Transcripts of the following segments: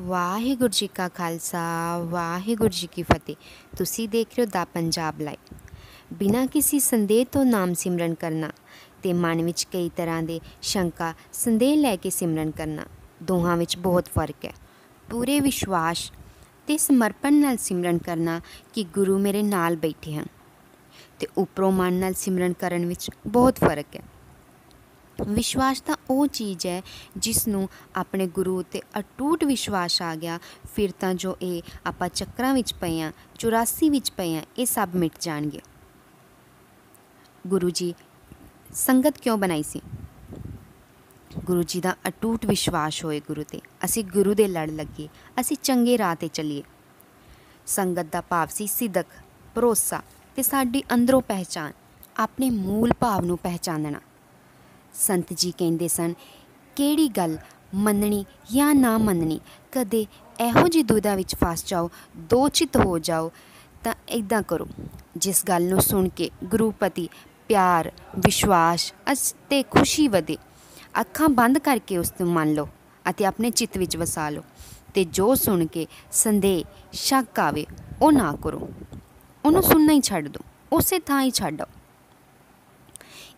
ਵਾਹਿਗੁਰੂ ਜੀ ਕਾ ਖਾਲਸਾ, ਵਾਹਿਗੁਰੂ ਜੀ ਕੀ ਫਤਿਹ। ਤੁਸੀਂ ਦੇਖ ਰਹੇ ਹੋ ਦਾ ਪੰਜਾਬ ਲਾਈਵ। ਬਿਨਾਂ ਕਿਸੇ ਸੰਦੇਹ ਤੋਂ ਨਾਮ ਸਿਮਰਨ ਕਰਨਾ ਤੇ ਮਨ ਵਿੱਚ ਕਈ ਤਰ੍ਹਾਂ ਦੇ ਸ਼ੰਕਾ, ਸੰਦੇਹ ਲੈ ਕੇ ਸਿਮਰਨ ਕਰਨਾ, ਦੋਹਾਂ ਵਿੱਚ ਬਹੁਤ ਫ਼ਰਕ ਹੈ। ਪੂਰੇ ਵਿਸ਼ਵਾਸ ਤੇ ਸਮਰਪਣ ਨਾਲ ਸਿਮਰਨ ਕਰਨਾ ਕਿ ਗੁਰੂ ਮੇਰੇ ਨਾਲ ਬੈਠੇ ਹਨ ਤੇ ਉਪਰੋਂ ਮਨ ਨਾਲ ਸਿਮਰਨ ਕਰਨ ਵਿੱਚ ਬਹੁਤ ਫ਼ਰਕ ਹੈ। ਵਿਸ਼ਵਾਸ ਤਾਂ ਉਹ ਚੀਜ਼ ਹੈ ਜਿਸ ਨੂੰ ਆਪਣੇ ਗੁਰੂ ਉਤੇ ਅਟੂਟ ਵਿਸ਼ਵਾਸ ਆ ਗਿਆ। ਫਿਰ ਤਾਂ ਜੋ ਇਹ ਆਪਾਂ ਚੱਕਰਾਂ ਵਿੱਚ ਪਏ ਆ 84 ਵਿੱਚ ਪਏ ਆ ਇਹ ਸਭ ਮਿਟ ਜਾਣਗੇ। ਗੁਰੂ ਜੀ, ਸੰਗਤ ਕਿਉਂ ਬਣਾਈ ਸੀ? ਗੁਰੂ ਜੀ ਦਾ ਅਟੂਟ ਵਿਸ਼ਵਾਸ ਹੋਏ ਗੁਰੂ ਤੇ। ਅਸੀਂ ਗੁਰੂ ਦੇ ਲੜ ਲੱਗੇ, ਅਸੀਂ ਚੰਗੇ ਰਾਹ ਤੇ ਚੱਲੀਏ। ਸੰਗਤ ਦਾ ਭਾਵ ਸੀ ਸਿਦਕ, ਭਰੋਸਾ ਤੇ ਸਾਡੀ ਅੰਦਰੋਂ ਪਹਿਚਾਨ ਆਪਣੇ ਮੂਲ ਭਾਵ ਨੂੰ ਪਹਿਚਾਨਣਾ। ਸੰਤ ਜੀ ਕਹਿੰਦੇ ਸਨ, ਕਿਹੜੀ ਗੱਲ? ਮੰਨਣੀ ਜਾਂ ਨਾ ਮੰਨਣੀ? ਕਦੇ ਇਹੋ ਜਿਹੀ ਦੁਦਾ ਵਿੱਚ ਫਸ ਜਾਓ ਦੋ ਚਿੱਤ ਹੋ ਜਾਓ, ਤਾਂ ਇਦਾਂ ਕਰੋ। ਜਿਸ ਗੱਲ ਨੂੰ ਸੁਣ ਕੇ ਗੁਰੂਪਤੀ ਪਿਆਰ, ਵਿਸ਼ਵਾਸ ਅਤੇ ਖੁਸ਼ੀ ਵਧੇ। ਅੱਖਾਂ ਬੰਦ ਕਰਕੇ ਉਸ ਨੂੰ ਮੰਨ ਲਓ ਅਤੇ ਆਪਣੇ ਚਿੱਤ ਵਿੱਚ ਵਸਾ ਲਓ ਤੇ ਜੋ ਸੁਣ ਕੇ ਸੰਦੇਹ, ਸ਼ੱਕ ਆਵੇ, ਉਹ ਨਾ ਕਰੋ। ਉਹਨੂੰ ਸੁਣਨਾ ਹੀ ਛੱਡ ਦਿਓ ਉਸੇ ਥਾਂ ਹੀ ਛੱਡ ਆਓ।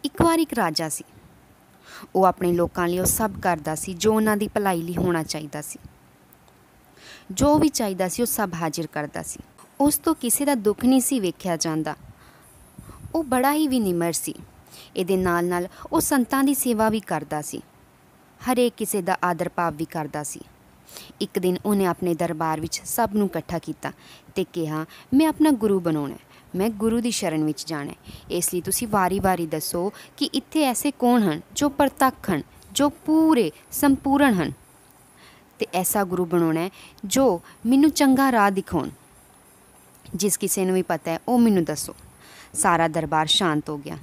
ਇੱਕ ਵਾਰ ਇੱਕ ਰਾਜਾ ਸੀ। ਉਹ ਆਪਣੇ ਲੋਕਾਂ ਲਈ ਉਹ ਸਭ ਕਰਦਾ ਸੀ, ਜੋ ਉਹਨਾਂ ਦੀ ਭਲਾਈ ਲਈ ਹੋਣਾ ਚਾਹੀਦਾ ਸੀ। ਜੋ ਵੀ ਚਾਹੀਦਾ ਸੀ, ਉਹ ਸਭ ਹਾਜ਼ਰ ਕਰਦਾ ਸੀ। ਉਸ ਤੋਂ ਕਿਸੇ ਦਾ ਦੁੱਖ ਨਹੀਂ ਸੀ ਵੇਖਿਆ ਜਾਂਦਾ। ਉਹ ਬੜਾ ਹੀ ਵਿਨਿਮਰ ਸੀ। ਇਹਦੇ ਨਾਲ ਨਾਲ ਉਹ ਸੰਤਾਂ ਦੀ ਸੇਵਾ ਵੀ ਕਰਦਾ ਸੀ। ਹਰੇਕ ਕਿਸੇ ਦਾ ਆਦਰ ਭਾਵ ਵੀ ਕਰਦਾ ਸੀ। ਇੱਕ ਦਿਨ ਉਹਨੇ ਆਪਣੇ ਦਰਬਾਰ ਵਿੱਚ ਸਭ ਨੂੰ ਇਕੱਠਾ ਕੀਤਾ ਤੇ ਕਿਹਾ, ਮੈਂ ਆਪਣਾ ਗੁਰੂ ਬਣਾਉਣਾ ਮੈਂ ਗੁਰੂ ਦੀ ਸ਼ਰਨ ਵਿੱਚ ਜਾਣਾ ਇਸ ਲਈ ਤੁਸੀਂ ਵਾਰੀ-ਵਾਰੀ ਦੱਸੋ ਕਿ ਇੱਥੇ ਐਸੇ ਕੌਣ ਹਨ ਜੋ ਪ੍ਰਤੱਖ ਹਨ, ਜੋ ਪੂਰੇ ਸੰਪੂਰਨ ਹਨ? ਤੇ ਐਸਾ ਗੁਰੂ ਬਣਾਉਣਾ ਹੈ ਜੋ ਮੈਨੂੰ ਚੰਗਾ ਰਾਹ ਦਿਖਾਉਣ। ਜਿਸ ਕਿਸੇ ਨੂੰ ਵੀ ਪਤਾ ਹੈ, ਉਹ ਮੈਨੂੰ ਦੱਸੋ। ਸਾਰਾ ਦਰਬਾਰ ਸ਼ਾਂਤ ਹੋ ਗਿਆ।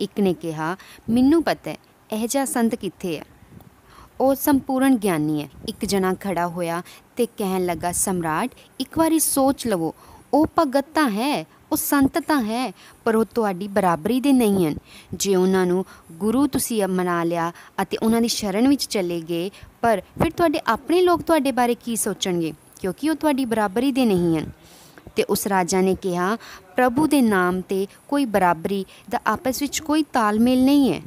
ਇੱਕ ਨੇ ਕਿਹਾ, ਮੈਨੂੰ ਪਤਾ ਹੈ, ਇਹ ਜਿਹਾ ਸੰਤ ਕਿੱਥੇ ਹੈ? ਉਹ ਸੰਪੂਰਨ ਗਿਆਨੀ ਹੈ। ਇੱਕ ਜਣਾ ਖੜਾ ਹੋਇਆ ਤੇ ਕਹਿਣ ਲੱਗਾ, ਸਮਰਾਟ, ਇੱਕ ਵਾਰੀ ਸੋਚ ਲਵੋ, ਉਹ ਭਗਤ ਤਾਂ ਹੈ ਉਹ ਸੰਤ ਤਾਂ ਹੈ, ਪਰ ਉਹ ਤੁਹਾਡੀ ਬਰਾਬਰੀ ਦੇ ਨਹੀਂ ਹਨ। ਜੇ ਉਹਨਾਂ ਨੂੰ ਗੁਰੂ ਤੁਸੀਂ ਮਨਾ ਲਿਆ ਅਤੇ ਉਹਨਾਂ ਦੀ ਸ਼ਰਨ ਵਿੱਚ ਚਲੇ ਗਏ, ਪਰ ਫਿਰ ਤੁਹਾਡੇ ਆਪਣੇ ਲੋਕ ਤੁਹਾਡੇ ਬਾਰੇ ਕੀ ਸੋਚਣਗੇ? ਕਿਉਂਕਿ ਉਹ ਤੁਹਾਡੀ ਬਰਾਬਰੀ ਦੇ ਨਹੀਂ ਹਨ। ਤੇ ਉਸ ਰਾਜਾ ਨੇ ਕਿਹਾ, ਪ੍ਰਭੂ ਦੇ ਨਾਮ ਤੇ ਕੋਈ ਬਰਾਬਰੀ ਦਾ ਆਪਸ ਵਿੱਚ ਕੋਈ ਤਾਲਮੇਲ ਨਹੀਂ ਹੈ।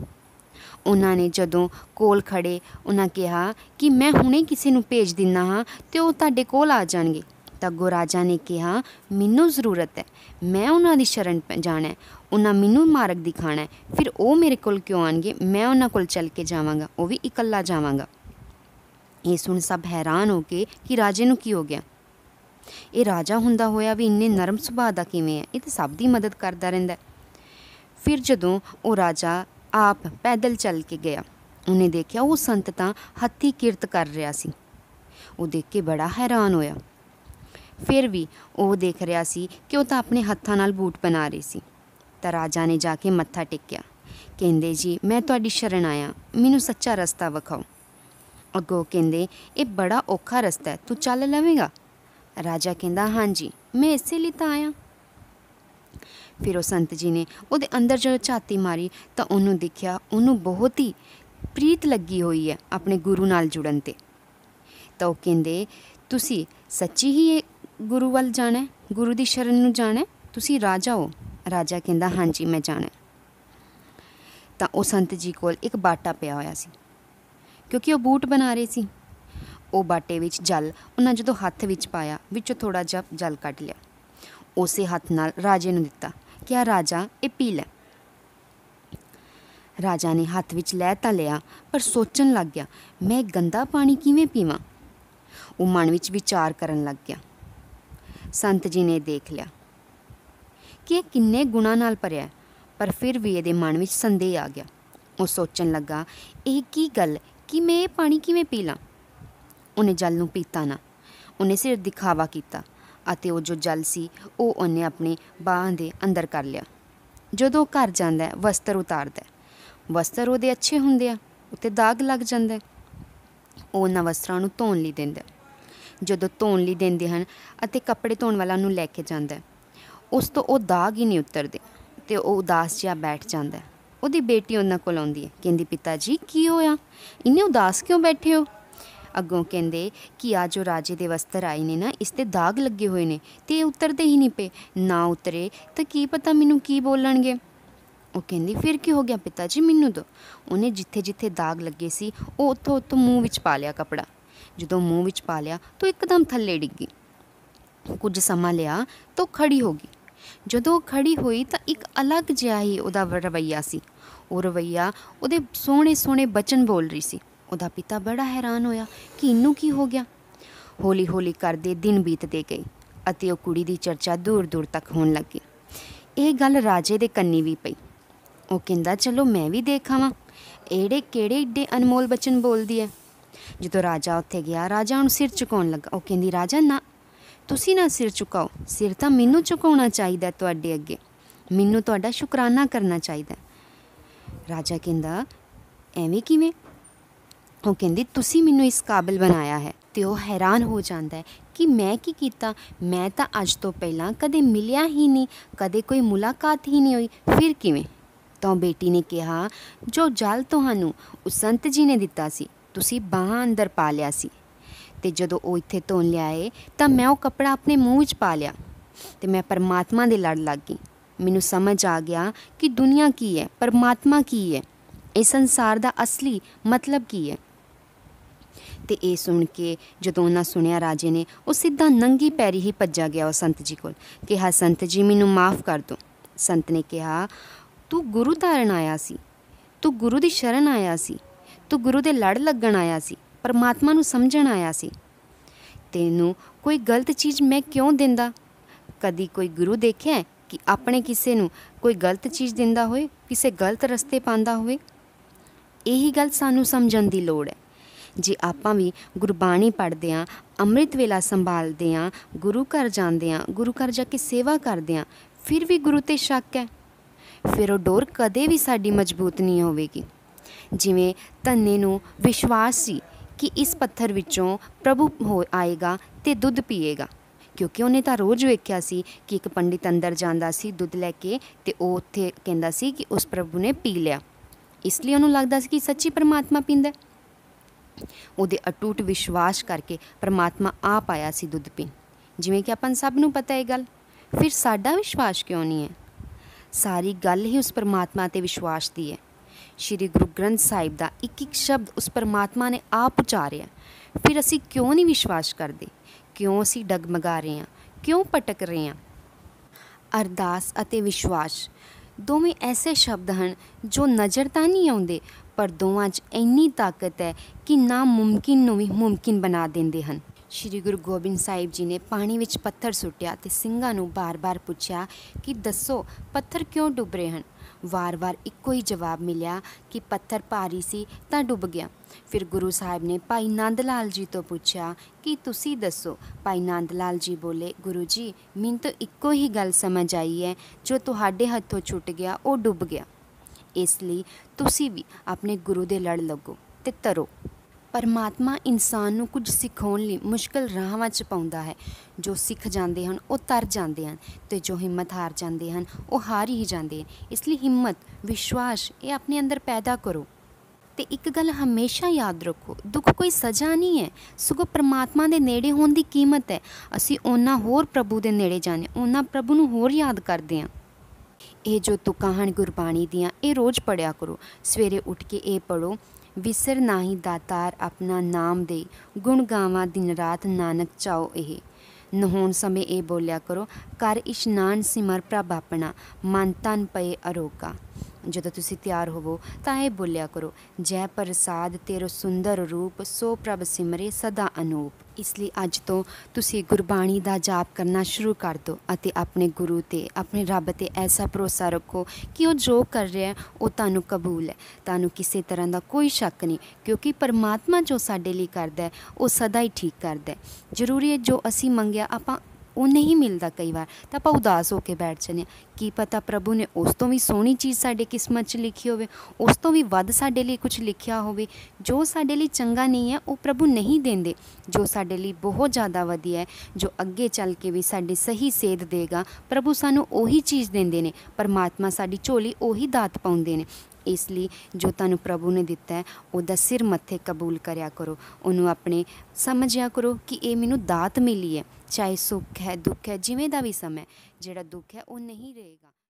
ਉਹਨਾਂ ਨੇ ਜਦੋਂ ਕੋਲ ਖੜੇ ਉਹਨਾਂ ਕਿਹਾ ਕਿ ਮੈਂ ਹੁਣੇ ਕਿਸੇ ਨੂੰ ਭੇਜ ਦਿੰਨਾ ਹਾਂ ਤੇ ਉਹ ਤੁਹਾਡੇ ਕੋਲ ਆ ਜਾਣਗੇ। ਤਾਂ ਅੱਗੋਂ ਰਾਜਾ ਨੇ ਕਿਹਾ, ਮੈਨੂੰ ਜ਼ਰੂਰਤ ਹੈ। ਮੈਂ ਉਹਨਾਂ ਦੀ ਸ਼ਰਨ ਜਾਣਾ ਉਹਨਾਂ ਮੈਨੂੰ ਮਾਰਗ ਦਿਖਾਣਾ ਫਿਰ ਉਹ ਮੇਰੇ ਕੋਲ ਕਿਉਂ ਆਣਗੇ ਮੈਂ ਉਹਨਾਂ ਕੋਲ ਚੱਲ ਕੇ ਜਾਵਾਂਗਾ। ਉਹ ਵੀ ਇਕੱਲਾ ਜਾਵਾਂਗਾ। ਇਹ ਸੁਣ ਸਭ ਹੈਰਾਨ ਹੋ ਕੇ ਕਿ ਰਾਜੇ ਨੂੰ ਕੀ ਹੋ ਗਿਆ। ਇਹ ਰਾਜਾ ਹੁੰਦਾ ਹੋਇਆ ਵੀ ਇੰਨੇ ਨਰਮ ਸੁਭਾਅ ਦਾ ਕਿਵੇਂ ਹੈ? ਇਹ ਤਾਂ ਸਭ ਦੀ ਮਦਦ ਕਰਦਾ ਰਹਿੰਦਾ ਫਿਰ ਜਦੋਂ ਉਹ ਰਾਜਾ ਆਪ ਪੈਦਲ ਚੱਲ ਕੇ ਗਿਆ, ਉਹਨੇ ਦੇਖਿਆ ਉਹ ਸੰਤ ਤਾਂ ਹੱਥੀ ਕਿਰਤ ਕਰ ਰਿਹਾ ਸੀ। ਉਹ ਦੇਖ ਕੇ ਬੜਾ ਹੈਰਾਨ ਹੋਇਆ। ਫਿਰ ਵੀ ਉਹ ਦੇਖ ਰਿਹਾ ਸੀ ਕਿ ਉਹ ਤਾਂ ਆਪਣੇ ਹੱਥਾਂ ਨਾਲ ਬੂਟ ਬਣਾ ਰਹੀ ਸੀ। ਤਾਂ ਰਾਜਾ ਨੇ ਜਾ ਕੇ ਮੱਥਾ ਟੇਕਿਆ। ਕਹਿੰਦੇ, ਜੀ, ਮੈਂ ਤੁਹਾਡੀ ਸ਼ਰਨ ਆਇਆ। ਮੈਨੂੰ ਸੱਚਾ ਰਸਤਾ ਵਿਖਾਓ। ਅੱਗੋਂ ਕਹਿੰਦੇ, ਇਹ ਬੜਾ ਔਖਾ ਰਸਤਾ ਹੈ। ਤੂੰ ਚੱਲ ਲਵੇਂਗਾ? ਰਾਜਾ ਕਹਿੰਦਾ ਹਾਂਜੀ ਮੈਂ ਇਸੇ ਲਈ ਤਾਂ ਆਇਆ। ਫਿਰ ਉਹ ਸੰਤ ਜੀ ਨੇ ਉਹਦੇ ਅੰਦਰ ਜਦੋਂ ਝਾਤੀ ਮਾਰੀ, ਤਾਂ ਉਹਨੂੰ ਦੇਖਿਆ, ਉਹਨੂੰ ਬਹੁਤ ਹੀ ਪ੍ਰੀਤ ਲੱਗੀ ਹੋਈ ਹੈ ਆਪਣੇ ਗੁਰੂ ਨਾਲ ਜੁੜਨ ਤੇ। ਤਾਂ ਉਹ ਕਹਿੰਦੇ, ਤੁਸੀਂ ਸੱਚੀ ਹੀ ਇਹ ਗੁਰੂ ਵੱਲ ਜਾਣਾ ਗੁਰੂ ਦੀ ਸ਼ਰਨ ਨੂੰ ਜਾਣਾ ਤੁਸੀਂ ਰਾਜਾ ਹੋ। ਰਾਜਾ ਕਹਿੰਦਾ, ਹਾਂਜੀ, ਮੈਂ ਜਾਣਾ ਤਾਂ ਉਹ ਸੰਤ ਜੀ ਕੋਲ ਇੱਕ ਬਾਟਾ ਪਿਆ ਹੋਇਆ ਸੀ। ਕਿਉਂਕਿ ਉਹ ਬੂਟ ਬਣਾ ਰਹੇ ਸੀ। ਉਹ ਬਾਟੇ ਵਿੱਚ ਜਲ ਉਹਨਾਂ ਜਦੋਂ ਹੱਥ ਵਿੱਚ ਪਾਇਆ, ਵਿੱਚੋਂ ਥੋੜਾ ਜਿਹਾ ਜਲ ਕੱਢ ਲਿਆ। ਉਸੇ ਹੱਥ ਨਾਲ ਰਾਜੇ ਨੂੰ ਦਿੱਤਾ, ਕਿਹਾ, ਰਾਜਾ, ਇਹ ਪੀ ਲੈ। ਰਾਜਾ ਨੇ ਹੱਥ ਵਿੱਚ ਲੈ ਤਾਂ ਲਿਆ, ਪਰ ਸੋਚਣ ਲੱਗ ਗਿਆ, ਮੈਂ ਗੰਦਾ ਪਾਣੀ ਕਿਵੇਂ ਪੀਵਾਂ? ਉਹ ਮਨ ਵਿੱਚ ਵਿਚਾਰ ਕਰਨ ਲੱਗ ਗਿਆ। ਸੰਤ ਜੀ ਨੇ ਦੇਖ ਲਿਆ ਕਿ ਇਹ ਕਿੰਨੇ ਗੁਣਾ ਨਾਲ ਭਰਿਆ ਪਰ ਫਿਰ ਵੀ ਇਹਦੇ ਮਨ ਵਿੱਚ ਸੰਦੇਹ ਆ ਗਿਆ। ਉਹ ਸੋਚਣ ਲੱਗਾ, ਇਹ ਕੀ ਗੱਲ? ਕਿ ਮੈਂ ਇਹ ਪਾਣੀ ਕਿਵੇਂ ਪੀ ਲਾਂ? ਉਹਨੇ ਜਲ ਨੂੰ ਪੀਤਾ ਨਾ। ਉਹਨੇ ਸਿਰ ਦਿਖਾਵਾ ਕੀਤਾ ਅਤੇ ਉਹ ਜੋ ਜਲ ਸੀ, ਉਹ ਉਹਨੇ ਆਪਣੇ ਬਾਹਾਂ ਦੇ ਅੰਦਰ ਕਰ ਲਿਆ। ਜਦੋਂ ਘਰ ਜਾਂਦਾ ਹੈ, ਵਸਤਰ ਉਤਾਰਦਾ ਵਸਤਰ ਉਹਦੇ ਅੱਛੇ ਹੁੰਦੇ ਆ, ਉੱਤੇ ਦਾਗ ਲੱਗ ਜਾਂਦਾ ਉਹ ਉਹਨਾਂ ਵਸਤਰਾਂ ਨੂੰ ਧੋਣ ਲਈ ਦਿੰਦਾ ਜਦੋਂ ਧੋਣ ਲਈ ਦਿੰਦੇ ਹਨ ਅਤੇ ਕੱਪੜੇ ਧੋਣ ਵਾਲਾ ਨੂੰ ਲੈ ਕੇ ਜਾਂਦਾ ਉਸ ਤੋਂ ਉਹ ਦਾਗ ਹੀ ਨਹੀਂ ਉਤਰਦੇ ਤੇ ਉਹ ਉਦਾਸ ਜਿਹਾ ਬੈਠ ਜਾਂਦਾ ਉਹਦੀ ਬੇਟੀ ਉਹਨਾਂ ਕੋਲ ਆਉਂਦੀ ਹੈ, ਕਹਿੰਦੀ ਪਿਤਾ ਜੀ ਕੀ ਹੋਇਆ? ਇੰਨੇ ਉਦਾਸ ਕਿਉਂ ਬੈਠੇ ਹੋ? ਅੱਗੋਂ ਕਹਿੰਦੇ ਕਿ ਆ ਜੋ ਰਾਜੇ ਦੇ ਵਸਤਰ ਆਏ ਨੇ ਨਾ, ਇਸ ਤੇ ਦਾਗ ਲੱਗੇ ਹੋਏ ਨੇ ਤੇ ਇਹ ਉਤਰਦੇ ਹੀ ਨਹੀਂ ਪਏ। ਨਾ ਉਤਰੇ ਤਾਂ ਕੀ ਪਤਾ ਮੈਨੂੰ ਕੀ ਬੋਲਣਗੇ। ਉਹ ਕਹਿੰਦੀ, ਫਿਰ ਕੀ ਹੋ ਗਿਆ ਪਿਤਾ ਜੀ ਮੈਨੂੰ ਦੋ। ਉਹਨੇ ਜਿੱਥੇ ਜਿੱਥੇ ਦਾਗ ਲੱਗੇ ਸੀ, ਉਹ ਉੱਥੋਂ ਉੱਥੋਂ ਮੂੰਹ ਵਿੱਚ ਪਾ ਲਿਆ ਕਪੜਾ। ਜਦੋਂ ਮੂੰਹ ਵਿੱਚ ਪਾ ਲਿਆ ਤਾਂ ਇੱਕਦਮ ਥੱਲੇ ਡਿੱਗੀ ਕੁਝ ਸਮਾਂ ਲਿਆ ਤਾਂ ਉਹ ਖੜੀ ਹੋ ਗਈ। ਜਦੋਂ ਉਹ ਖੜੀ ਹੋਈ ਤਾਂ ਇੱਕ ਅਲੱਗ ਜਿਹਾ ਹੀ ਉਹਦਾ ਵ- ਰਵੱਈਆ ਸੀ। ਉਹ ਰਵੱਈਆ ਉਹਦੇ ਸੋਹਣੇ ਸੋਹਣੇ ਬਚਨ ਬੋਲ ਰਹੀ ਸੀ। ਉਹਦਾ ਪਿਤਾ ਬੜਾ ਹੈਰਾਨ ਹੋਇਆ ਕਿ ਇਹਨੂੰ ਕੀ ਹੋ ਗਿਆ। ਹੌਲੀ ਹੌਲੀ ਕਰਦੇ ਦਿਨ ਬੀਤਦੇ ਗਏ ਅਤੇ ਉਹ ਕੁੜੀ ਦੀ ਚਰਚਾ ਦੂਰ ਦੂਰ ਤੱਕ ਹੋਣ ਲੱਗੀ। ਇਹ ਗੱਲ ਰਾਜੇ ਦੇ ਕੰਨੀ ਵੀ ਪਈ। ਉਹ ਕਹਿੰਦਾ, ਚਲੋ ਮੈਂ ਵੀ ਦੇਖਾਵਾਂ ਇਹੜੇ ਕਿਹੜੇ ਏਡੇ ਅਨਮੋਲ ਬਚਨ ਬੋਲਦੀ ਹੈ? ਜਦੋਂ ਰਾਜਾ ਉੱਥੇ ਗਿਆ, ਰਾਜਾ ਉਹਨੂੰ ਸਿਰ ਝੁਕਾਉਣ ਲੱਗਾ। ਉਹ ਕਹਿੰਦੀ, ਰਾਜਾ, ਨਾ, ਤੁਸੀਂ ਨਾ ਸਿਰ ਝੁਕਾਓ। ਸਿਰ ਤਾਂ ਮੈਨੂੰ ਝੁਕਾਉਣਾ ਚਾਹੀਦਾ ਤੁਹਾਡੇ ਅੱਗੇ। ਮੈਨੂੰ ਤੁਹਾਡਾ ਸ਼ੁਕਰਾਨਾ ਕਰਨਾ ਚਾਹੀਦਾ ਰਾਜਾ ਕਹਿੰਦਾ, ਐਵੇਂ ਕਿਵੇਂ? ਉਹ ਕਹਿੰਦੀ, ਤੁਸੀਂ ਮੈਨੂੰ ਇਸ ਕਾਬਿਲ ਬਣਾਇਆ ਹੈ ਤੇ ਉਹ ਹੈਰਾਨ ਹੋ ਜਾਂਦਾ ਹੈ ਕਿ ਮੈਂ ਕੀ ਕੀਤਾ? ਮੈਂ ਤਾਂ ਅੱਜ ਤੋਂ ਪਹਿਲਾਂ ਕਦੇ ਮਿਲਿਆ ਹੀ ਨਹੀਂ, ਕਦੇ ਕੋਈ ਮੁਲਾਕਾਤ ਹੀ ਨਹੀਂ ਹੋਈ। ਫਿਰ ਕਿਵੇਂ? ਤਾਂ ਬੇਟੀ ਨੇ ਕਿਹਾ, ਜੋ ਜਲ ਤੁਹਾਨੂੰ ਉਸ ਸੰਤ ਜੀ ਨੇ ਦਿੱਤਾ ਸੀ। ਤੁਸੀਂ ਬਾਹਾਂ ਅੰਦਰ ਪਾ ਲਿਆ ਸੀ। ਤੇ ਜਦੋਂ ਉਹ ਇੱਥੇ ਧੋਣ ਲਿਆਏ, ਤਾਂ ਮੈਂ ਉਹ ਕੱਪੜਾ ਆਪਣੇ ਮੂੰਹ ਵਿੱਚ ਪਾ ਲਿਆ। ਤੇ ਮੈਂ ਪਰਮਾਤਮਾ ਦੇ ਲੜ ਲੱਗ ਗਈ। ਮੈਨੂੰ ਸਮਝ ਆ ਗਿਆ ਕਿ ਦੁਨੀਆ ਕੀ ਹੈ, ਪਰਮਾਤਮਾ ਕੀ ਹੈ। ਇਹ ਸੰਸਾਰ ਦਾ ਅਸਲੀ ਮਤਲਬ ਕੀ ਹੈ? ਤੇ ਇਹ ਸੁਣ ਕੇ ਜਦੋਂ ਉਹਨਾਂ ਸੁਣਿਆ ਰਾਜੇ ਨੇ, ਉਹ ਸਿੱਧਾ ਨੰਗੀ ਪੈਰੀ ਹੀ ਭੱਜਾ ਗਿਆ ਉਹ ਸੰਤ ਜੀ ਕੋਲ। ਕਿਹਾ, ਸੰਤ ਜੀ, ਮੈਨੂੰ ਮਾਫ ਕਰ ਦਿਓ। ਸੰਤ ਨੇ ਕਿਹਾ, ਤੂੰ ਗੁਰੂ ਧਾਰਨ ਆਇਆ ਸੀ। ਤੂੰ ਗੁਰੂ ਦੀ ਸ਼ਰਨ ਆਇਆ ਸੀ। ਤੂੰ ਗੁਰੂ ਦੇ ਲੜ ਲੱਗਣ ਆਇਆ ਸੀ, ਪਰਮਾਤਮਾ ਨੂੰ ਸਮਝਣ ਆਇਆ ਸੀ। ਤੈਨੂੰ ਕੋਈ ਗਲਤ ਚੀਜ਼ ਮੈਂ ਕਿਉਂ ਦਿੰਦਾ? ਕਦੀ ਕੋਈ ਗੁਰੂ ਦੇਖਿਆ ਕਿ ਆਪਣੇ ਕਿਸੇ ਨੂੰ ਕੋਈ ਗਲਤ ਚੀਜ਼ ਦਿੰਦਾ ਹੋਵੇ ਕਿਸੇ ਗਲਤ ਰਸਤੇ ਪਾਉਂਦਾ ਹੋਵੇ ਇਹੀ ਗੱਲ ਸਾਨੂੰ ਸਮਝਣ ਦੀ ਲੋੜ ਹੈ। ਜੇ ਆਪਾਂ ਵੀ ਗੁਰਬਾਣੀ ਪੜ੍ਹਦੇ ਹਾਂ, ਅੰਮ੍ਰਿਤ ਵੇਲਾ ਸੰਭਾਲਦੇ ਹਾਂ, ਗੁਰੂ ਘਰ ਜਾਂਦੇ ਹਾਂ, ਗੁਰੂ ਘਰ ਜਾ ਕੇ ਸੇਵਾ ਕਰਦੇ ਹਾਂ, ਫਿਰ ਵੀ ਗੁਰੂ ਤੇ ਸ਼ੱਕ ਹੈ। ਫਿਰ ਉਹ ਡੋਰ ਕਦੇ ਵੀ ਸਾਡੀ ਮਜ਼ਬੂਤ ਨਹੀਂ ਹੋਵੇਗੀ। ਜਿਵੇਂ ਧੰਨੇ ਨੂੰ ਵਿਸ਼ਵਾਸ ਸੀ ਕਿ ਇਸ ਪੱਥਰ ਵਿੱਚੋਂ ਪ੍ਰਭੂ ਹੋ ਆਏਗਾ ਤੇ ਦੁੱਧ ਪੀਏਗਾ। ਕਿਉਂਕਿ ਉਹਨੇ ਤਾਂ ਰੋਜ਼ ਵੇਖਿਆ ਸੀ ਕਿ ਇੱਕ ਪੰਡਿਤ ਅੰਦਰ ਜਾਂਦਾ ਸੀ ਦੁੱਧ ਲੈ ਕੇ ਤੇ ਉਹ ਉੱਥੇ ਕਹਿੰਦਾ ਸੀ ਕਿ ਉਸ ਪ੍ਰਭੂ ਨੇ ਪੀ ਲਿਆ। ਇਸ ਲਈ ਉਹਨੂੰ ਲੱਗਦਾ ਸੀ ਕਿ ਸੱਚੀ ਪਰਮਾਤਮਾ ਪੀਂਦਾ ਉਹਦੇ ਅਟੂਟ ਵਿਸ਼ਵਾਸ ਕਰਕੇ ਪਰਮਾਤਮਾ ਆਪ ਆਇਆ ਸੀ ਦੁੱਧ ਪੀਣ। ਜਿਵੇਂ ਕਿ ਆਪਾਂ ਨੂੰ ਸਭ ਨੂੰ ਪਤਾ ਹੈ ਇਹ ਗੱਲ। ਫਿਰ ਸਾਡਾ ਵਿਸ਼ਵਾਸ ਕਿਉਂ ਨਹੀਂ ਹੈ? ਸਾਰੀ ਗੱਲ ਹੀ ਉਸ ਪਰਮਾਤਮਾ ਤੇ ਵਿਸ਼ਵਾਸ ਦੀ ਹੈ। ਸ਼੍ਰੀ ਗੁਰੂ ਗ੍ਰੰਥ ਸਾਹਿਬ ਦਾ ਇੱਕ ਇੱਕ ਸ਼ਬਦ ਉਸ ਪਰਮਾਤਮਾ ਨੇ ਆਪ ਉਚਾਰਿਆ। ਫਿਰ ਅਸੀਂ ਕਿਉਂ ਨਹੀਂ ਵਿਸ਼ਵਾਸ ਕਰਦੇ? ਕਿਉਂ ਅਸੀਂ ਡਗਮਗਾ ਰਹੇ ਹਾਂ? ਕਿਉਂ ਭਟਕ ਰਹੇ ਹਾਂ? ਅਰਦਾਸ ਅਤੇ ਵਿਸ਼ਵਾਸ ਦੋਵੇਂ ਐਸੇ ਸ਼ਬਦ ਹਨ ਜੋ ਨਜ਼ਰ ਤਾਂ ਨਹੀਂ ਆਉਂਦੇ, ਪਰ ਦੋਵਾਂ 'ਚ ਇੰਨੀ ਤਾਕਤ ਹੈ ਕਿ ਨਾਮੁਮਕਿਨ ਨੂੰ ਵੀ ਮੁਮਕਿਨ ਬਣਾ ਦਿੰਦੇ ਹਨ। ਸ਼੍ਰੀ ਗੁਰੂ ਗੋਬਿੰਦ ਸਾਹਿਬ ਜੀ ਨੇ ਪਾਣੀ ਵਿੱਚ ਪੱਥਰ ਸੁੱਟਿਆ ਤੇ ਸਿੰਘਾਂ ਨੂੰ ਬਾਰ-ਬਾਰ ਪੁੱਛਿਆ ਕਿ ਦੱਸੋ, ਪੱਥਰ ਕਿਉਂ ਡੁੱਬ ਰਹੇ ਹਨ? ਵਾਰ-ਵਾਰ ਇੱਕੋ ਹੀ ਜਵਾਬ ਮਿਲਿਆ ਕਿ ਪੱਥਰ ਭਾਰੀ ਸੀ ਤਾਂ ਡੁੱਬ ਗਿਆ। ਫਿਰ ਗੁਰੂ ਸਾਹਿਬ ਨੇ ਭਾਈ ਨੰਦ ਲਾਲ ਜੀ ਤੋਂ ਪੁੱਛਿਆ, ਕਿ ਤੁਸੀਂ ਦੱਸੋ? ਭਾਈ ਨੰਦ ਲਾਲ ਜੀ ਬੋਲੇ, ਗੁਰੂ ਜੀ, ਮੈਨੂੰ ਤਾਂ ਇੱਕੋ ਹੀ ਗੱਲ ਸਮਝ ਆਈ ਹੈ, ਜੋ ਤੁਹਾਡੇ ਹੱਥੋਂ ਛੁੱਟ ਗਿਆ, ਉਹ ਡੁੱਬ ਗਿਆ। ਇਸ ਲਈ ਤੁਸੀਂ ਵੀ ਆਪਣੇ ਗੁਰੂ ਦੇ ਲੜ ਲੱਗੋ ਤੇ ਤਰੋ। ਪਰਮਾਤਮਾ ਇਨਸਾਨ ਨੂੰ ਕੁਝ ਸਿਖਾਉਣ ਲਈ ਮੁਸ਼ਕਲ ਰਾਹਾਂ 'ਚ ਪਾਉਂਦਾ ਹੈ। ਜੋ ਸਿੱਖ ਜਾਂਦੇ ਹਨ, ਉਹ ਤਰ ਜਾਂਦੇ ਹਨ ਤੇ ਜੋ ਹਿੰਮਤ ਹਾਰ ਜਾਂਦੇ ਹਨ, ਉਹ ਹਾਰ ਹੀ ਜਾਂਦੇ ਹਨ। ਇਸ ਲਈ ਹਿੰਮਤ, ਵਿਸ਼ਵਾਸ ਇਹ ਆਪਣੇ ਅੰਦਰ ਪੈਦਾ ਕਰੋ। ਤੇ ਇੱਕ ਗੱਲ ਹਮੇਸ਼ਾ ਯਾਦ ਰੱਖੋ, ਦੁੱਖ ਕੋਈ ਸਜ਼ਾ ਨਹੀਂ ਹੈ। ਸਗੋਂ ਪ੍ਰਮਾਤਮਾ ਦੇ ਨੇੜੇ ਹੋਣ ਦੀ ਕੀਮਤ ਹੈ। ਅਸੀਂ ਉਹਨਾਂ ਹੋਰ ਪ੍ਰਭੂ ਦੇ ਨੇੜੇ ਜਾਂਦੇ ਉਹਨਾਂ ਪ੍ਰਭੂ ਨੂੰ ਹੋਰ ਯਾਦ ਕਰਦੇ ਹਾਂ। ਇਹ ਜੋ ਤੁਕਾਂ ਹਨ ਗੁਰਬਾਣੀ ਦੀਆਂ, ਇਹ ਰੋਜ਼ ਪੜਿਆ ਕਰੋ। ਸਵੇਰੇ ਉੱਠ ਕੇ ਇਹ ਪੜੋ ਵਿਸਰ ਨਾਹੀ ਦਾਤਾਰ ਆਪਣਾ ਨਾਮ ਦੇ, ਗੁਣ ਗਾਵਾਂ ਦਿਨ ਰਾਤ ਨਾਨਕ ਚਾਓ ਇਹ। ਨਹਾਉਣ ਸਮੇਂ ਇਹ ਬੋਲਿਆ ਕਰੋ ਕਰ ਇਸ਼ਨਾਨ ਸਿਮਰ ਪ੍ਰਭ ਆਪਣਾ, ਮਨ ਤਨ ਪਏ ਅਰੋਗਾ। ਜਦੋਂ ਤੁਸੀਂ ਤਿਆਰ ਹੋਵੋ, ਤਾਂ ਇਹ ਬੋਲਿਆ ਕਰੋ, ਜੈ ਪ੍ਰਸਾਦ ਤੇਰੋ ਸੁੰਦਰ ਰੂਪ, ਸੋ ਪ੍ਰਭ ਸਿਮਰੇ ਸਦਾ ਅਨੂਪ। ਇਸ ਲਈ ਅੱਜ ਤੋਂ ਤੁਸੀਂ ਗੁਰਬਾਣੀ ਦਾ ਜਾਪ ਕਰਨਾ ਸ਼ੁਰੂ ਕਰ ਦਿਓ ਅਤੇ ਆਪਣੇ ਗੁਰੂ ਤੇ, ਆਪਣੇ ਰੱਬ ਤੇ ਐਸਾ ਭਰੋਸਾ ਰੱਖੋ ਕਿ ਉਹ ਜੋ ਕਰ ਰਿਹਾ ਉਹ ਤੁਹਾਨੂੰ ਕਬੂਲ ਹੈ। ਤੁਹਾਨੂੰ ਕਿਸੇ ਤਰ੍ਹਾਂ ਦਾ ਕੋਈ ਸ਼ੱਕ ਨਹੀਂ, ਕਿਉਂਕਿ ਪਰਮਾਤਮਾ ਜੋ ਸਾਡੇ ਲਈ ਕਰਦਾ ਹੈ, ਉਹ ਸਦਾ ਹੀ ਠੀਕ ਕਰਦਾ ਹੈ। ਜ਼ਰੂਰੀ ਹੈ ਜੋ ਅਸੀਂ ਮੰਗਿਆ, ਆਪਾਂ ਉਹ ਨਹੀਂ ਮਿਲਦਾ ਕਈ ਵਾਰ। ਤਾਂ ਆਪਾਂ ਉਦਾਸ ਹੋ ਕੇ ਬੈਠ ਜਾਂਦੇ ਹਾਂ। ਕੀ ਪਤਾ ਪ੍ਰਭੂ ਨੇ ਉਸ ਤੋਂ ਵੀ ਸੋਹਣੀ ਚੀਜ਼ ਸਾਡੇ ਕਿਸਮਤ 'ਚ ਲਿਖੀ ਹੋਵੇ, ਉਸ ਤੋਂ ਵੀ ਵੱਧ ਸਾਡੇ ਲਈ ਕੁਝ ਲਿਖਿਆ ਹੋਵੇ। ਜੋ ਸਾਡੇ ਲਈ ਚੰਗਾ ਨਹੀਂ ਹੈ, ਉਹ ਪ੍ਰਭੂ ਨਹੀਂ ਦਿੰਦੇ। ਜੋ ਸਾਡੇ ਲਈ ਬਹੁਤ ਜ਼ਿਆਦਾ ਵਧੀਆ ਹੈ, ਜੋ ਅੱਗੇ ਚੱਲ ਕੇ ਵੀ ਸਾਡੀ ਸਹੀ ਸੇਧ ਦੇਗਾ, ਪ੍ਰਭੂ ਸਾਨੂੰ ਉਹੀ ਚੀਜ਼ ਦਿੰਦੇ ਨੇ। ਪਰਮਾਤਮਾ ਸਾਡੀ ਝੋਲੀ ਉਹੀ ਦਾਤ ਪਾਉਂਦੇ ਨੇ। ਇਸ ਲਈ ਜੋ ਤੁਹਾਨੂੰ ਪ੍ਰਭੂ ਨੇ ਦਿੱਤਾ ਹੈ, ਉਹਦਾ ਸਿਰ ਮੱਥੇ ਕਬੂਲ ਕਰਿਆ ਕਰੋ। ਉਹਨੂੰ ਆਪਣੇ ਸਮਝਿਆ ਕਰੋ ਕਿ ਇਹ ਮੈਨੂੰ ਦਾਤ ਮਿਲੀ ਹੈ। ਚਾਹੇ ਸੁੱਖ ਹੈ, ਦੁੱਖ ਹੈ, ਜਿਵੇਂ ਦਾ ਵੀ ਸਮਾਂ ਜਿਹੜਾ ਦੁੱਖ ਹੈ, ਉਹ ਨਹੀਂ ਰਹੇਗਾ।